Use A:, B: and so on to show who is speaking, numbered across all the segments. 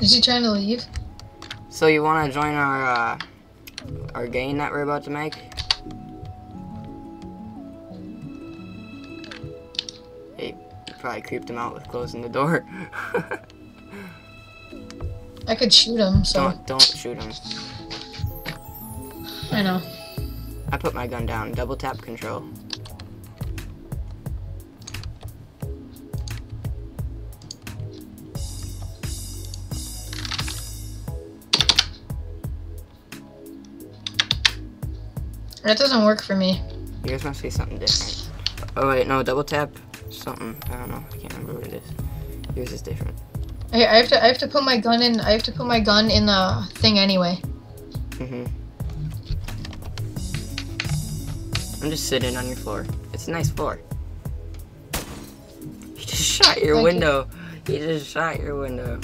A: Is he trying to leave?
B: So you want to join our uh, our game that we're about to make? Hey, probably creeped him out with closing the door.
A: I could shoot him, so
B: don't don't shoot him.
A: I know.
B: I put my gun down. Double tap control.
A: That doesn't work for me.
B: Yours must be something different. Oh wait, no, double tap something. I don't know. I can't remember what it is. Yours is different.
A: I, I have to I have to put my gun in I have to put my gun in the thing anyway.
B: Mhm. I'm just sitting on your floor. It's a nice floor. You just shot your
A: Thank
B: window. You. just shot your window.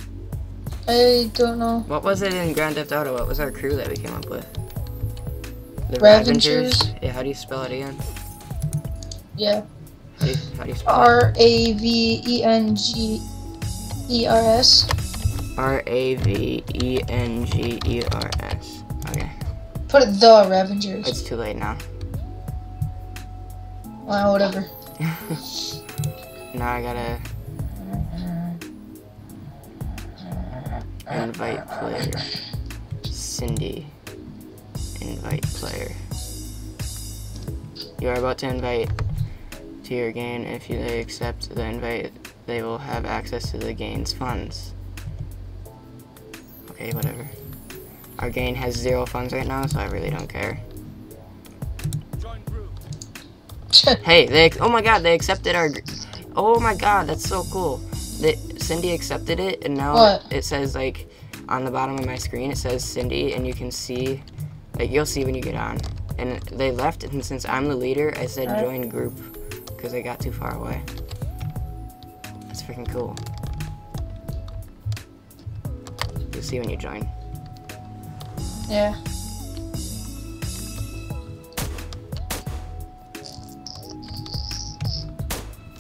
A: I don't know.
B: What was it in Grand Theft Auto? What was our crew that we came up with? The
A: Ravengers?
B: Yeah, how do you spell it again?
A: Yeah.
B: How do you, how do you spell?
A: R A V E N G E R S.
B: R A V E N G E R S. Okay.
A: Put it the Ravengers.
B: It's too late now.
A: Wow, whatever.
B: now I gotta invite player. Cindy. Invite player. You are about to invite to your game. If you they accept the invite, they will have access to the gain's funds. Okay, whatever. Our gain has zero funds right now, so I really don't care. Hey, they oh my god, they accepted our Oh my god, that's so cool. They, Cindy accepted it and now
A: What?
B: it says like on the bottom of my screen it says Cindy and you can see like you'll see when you get on. And they left and since I'm the leader, I said
A: Alright.
B: join group because I got too far away. That's freaking cool. You'll see when you join.
A: yeah.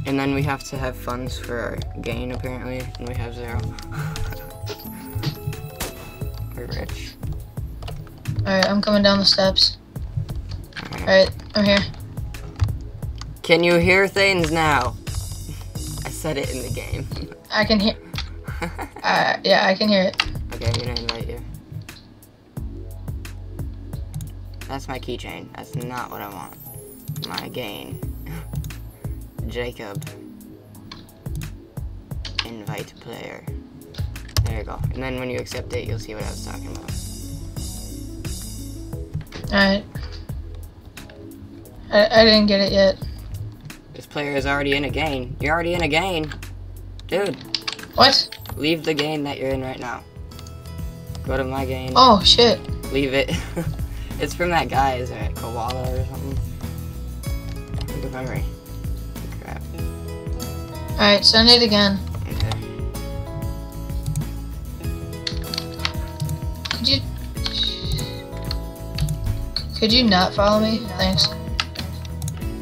B: And then we have to have funds for our gain apparently, and we have zero. We're rich.
A: Alright, I'm coming down the steps.
B: Alright.
A: I'm here.
B: Can you hear things now? I said it in the game.
A: I can hear uh yeah, I can hear it.
B: okay, I'm gonna invite you. That's my keychain. That's not what I want. My gain. Jacob. Invite player. There you go. And then when you accept it, you'll see what I was talking about.
A: Alright. I, I didn't get it yet.
B: This player is already in a game. You're already in a game. Dude,
A: What?
B: leave the game that you're in right now. Go to my game.
A: Oh shit.
B: Leave it. it's from that guy, is it Koala or something? Good memory.
A: Alright, send it again.
B: Okay.
A: Could you Could you not follow me? Thanks.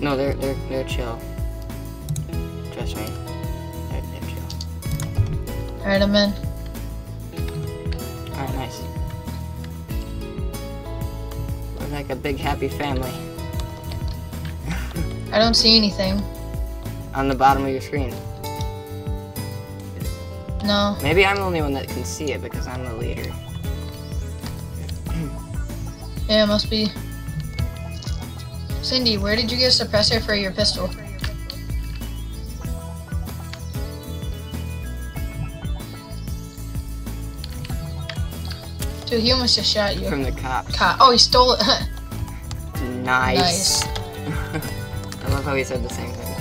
B: No, they're they're they're chill. Trust me. They're, they're chill.
A: Alright, I'm in.
B: Alright, nice. We're like a big happy family.
A: I don't see anything.
B: On the bottom of your screen.
A: No.
B: Maybe I'm the only one that can see it because I'm the leader.
A: Yeah, it must be. Cindy, where did you get a suppressor for your pistol? Dude, he almost just shot you.
B: From the cops.
A: Cop. Oh, he stole it.
B: Nice.
A: nice.
B: I love how he said the same thing.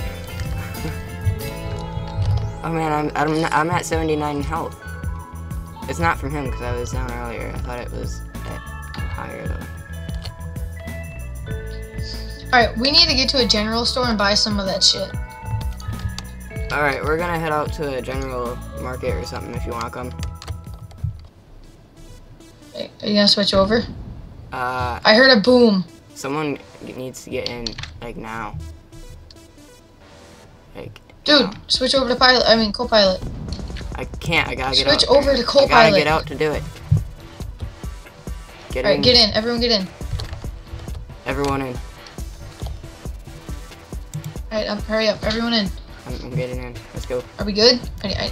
B: Oh man, I'm, I'm, I'm at 79 health. It's not from him because I was down earlier. I thought it was higher though.
A: Alright, we need to get to a general store and buy some of that shit.
B: Alright, we're gonna head out to a general market or something if you wanna come.
A: Hey, Are you gonna switch over?
B: Uh,
A: I heard a boom.
B: Someone needs to get in like now. Like
A: Dude, switch over to pilot. I mean, co-pilot.
B: I can't. I gotta get out.
A: Switch over to co-pilot.
B: I gotta get out to do it. Get
A: All right,
B: in.
A: get in. Everyone, get in.
B: Everyone in.
A: All right, um, hurry up. Everyone in.
B: I'm, I'm getting in. Let's go.
A: Are we good? I, I,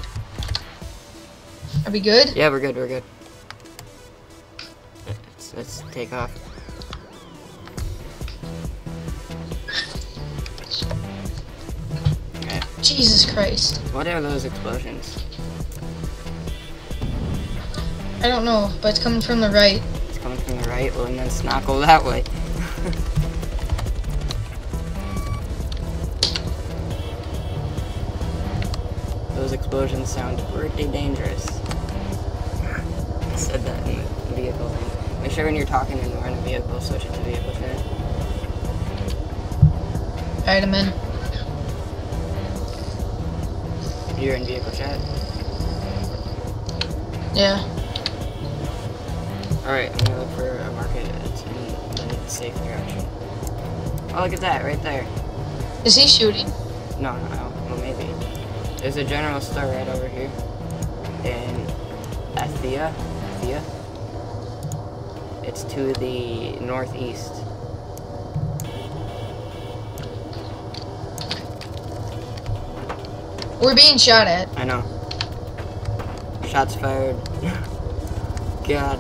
A: are we good?
B: Yeah, we're good. We're good. Let's, let's take off.
A: Jesus Christ.
B: What are those explosions?
A: I don't know, but it's coming from the right.
B: It's coming from the right. Well, then let's not go that way. Those explosions sound pretty dangerous. I said that in the vehicle thing. Make sure when you're talking and we're in a vehicle, switch it to vehicle chat.
A: All right, I'm in.
B: You're in vehicle chat.
A: Yeah.
B: Alright, I'm gonna look for a market that's in the safe direction. Oh, look at that, right there.
A: Is he shooting?
B: No, no, well, maybe. There's a general store right over here. In Athira. Athira. It's to the northeast.
A: We're being shot at.
B: I know. Shots fired. God.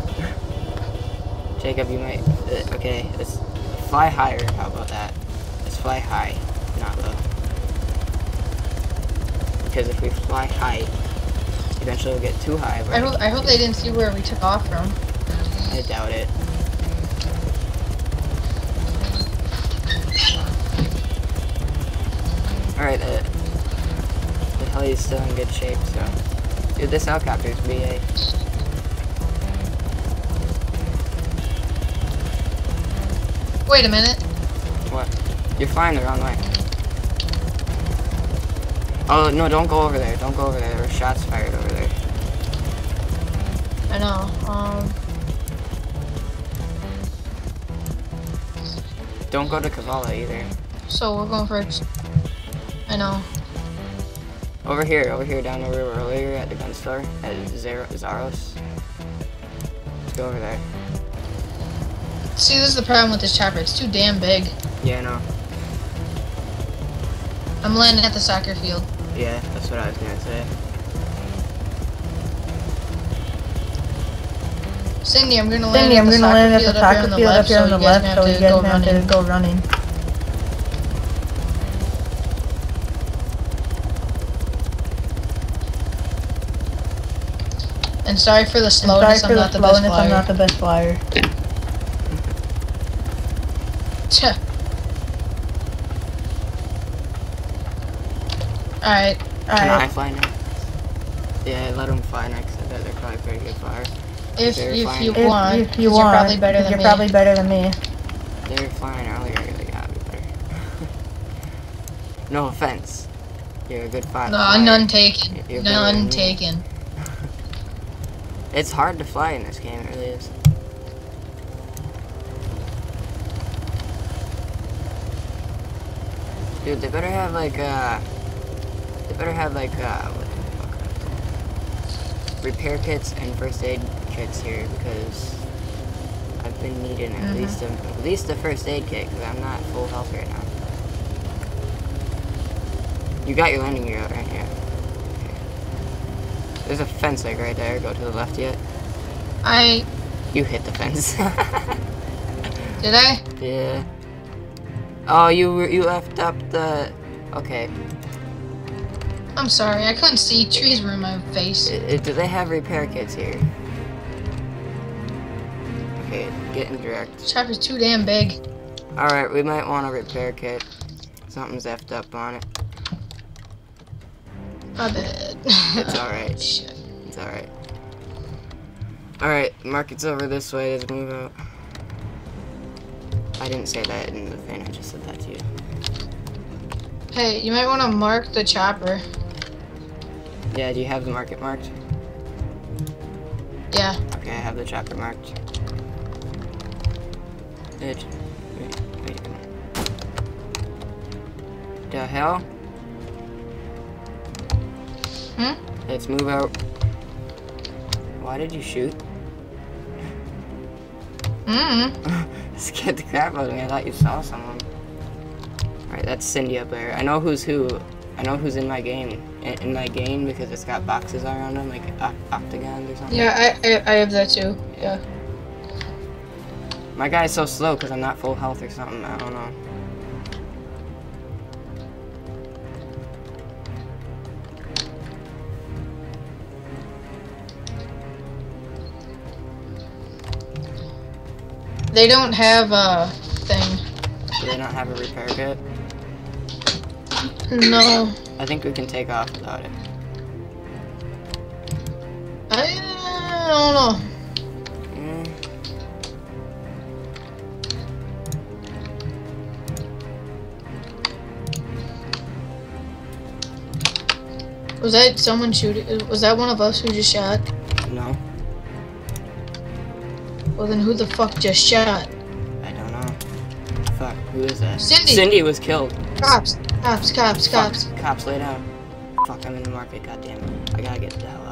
B: Jacob, you might. Uh, okay, let's fly higher. How about that? Let's fly high, not low. Because if we fly high, eventually we'll get too high.
A: I hope I hope they didn't see where we took off from.
B: I doubt it. Alright, uh, heli still in good shape, so. Dude, this helicopter's BA.
A: Wait a minute.
B: What? You're flying the wrong way. Oh, no, don't go over there. Don't go over there. There were shots fired over there.
A: I know. Um.
B: Don't go to Kavala either.
A: So we're going for. I know.
B: Over here, over here, down where we were earlier at the gun store, at Zar- Zaros. Let's go over there.
A: See, this is the problem with this chopper. It's too damn big.
B: Yeah, I know.
A: I'm landing at the soccer field.
B: Yeah, that's what I was gonna say.
A: Cindy, I'm gonna land
C: Cindy,
A: at
C: I'm
A: the
C: gonna
A: soccer
C: land at
A: field
C: the
A: up here
C: soccer
A: on the
C: field up
A: left,
C: here on
A: so
C: the
A: you guys
C: left,
A: have
C: so you
A: to
C: guys
A: go
C: have to
A: running.
C: go running.
A: And sorry for the
C: And sorry
A: slowness.
C: for
A: I'm
C: the
A: not the best
C: slowness, I'm not the best flyer.
A: flyer. Alright.
B: Can I fly now? Yeah, let them fly next. I bet they're probably pretty good flyers.
A: If,
B: They're
A: if
B: fine.
A: you
C: if,
A: want,
C: if
A: 'cause
C: you
A: you're
C: want,
A: probably better
C: 'cause
A: than
C: you're
A: me.
C: probably better than me.
B: They were flying earlier. They gotta be better. no offense. You're a good fi-
A: No,
B: flyer.
A: none taken.
B: You're better than
A: None
B: me.
A: taken.
B: It's hard to fly in this game. It really is. Dude, they better have like uh, they better have like uh, what the fuck? Repair kits and first aid kits here because I've been needing at
A: Mhm.
B: least a, at least a first aid kit because I'm not full health right now. You got your landing gear out, right? Yeah. There's a fence like right there. Go to the left yet?
A: I
B: You hit the fence.
A: did I?
B: yeah. Oh, you were- you left up the. Okay.
A: I'm sorry. I couldn't see. Trees were in my face.
B: Do they have repair kits here? Okay, get in direct.
A: This is too damn big.
B: All right, we might want a repair kit. Something's effed up on it.
A: My bad.
B: It's all right.
A: Shit.
B: It's all right. All right, market's over this way. Let's move out. I didn't say that in the thing. I just said that to you.
A: Hey, you might want to mark the chopper.
B: Yeah, do you have the market marked?
A: Yeah.
B: Okay, I have the chopper marked. Bitch. Wait, wait. The hell?
A: Hmm?
B: Let's move out. Why did you shoot?
A: Mm.
B: Scared the crap out of me. I thought you saw someone. Alright, that's Cindy up there. I know who's who. I know who's in my game. In, in my game because it's got boxes around them, like oc- octagons or something.
A: Yeah, I, I I have that too. Yeah.
B: My guy's so slow because I'm not full health or something. I don't know.
A: They don't have a thing.
B: They not have a repair kit?
A: No.
B: I think we can take off without it.
A: I don't know.
B: Mm,
A: Was that someone shooting? Was that one of us who just shot?
B: no,
A: Well, then who the fuck just shot?
B: I don't know. Fuck, who is that?
A: Cindy.
B: Cindy was killed.
A: Cops! Cops! Cops!
B: Fuck,
A: Cops!
B: Cops, lay down. Fuck, I'm in the market, goddammit. I gotta get the hell out of